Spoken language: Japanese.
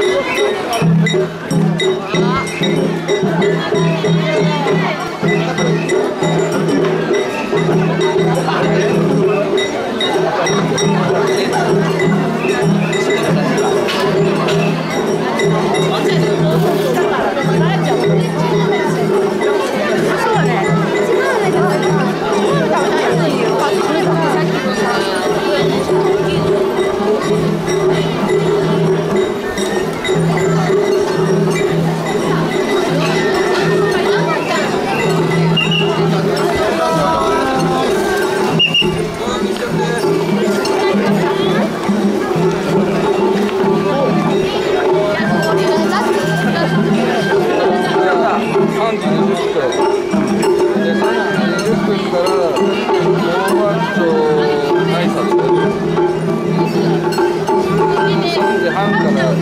Thank you. 挨拶で半から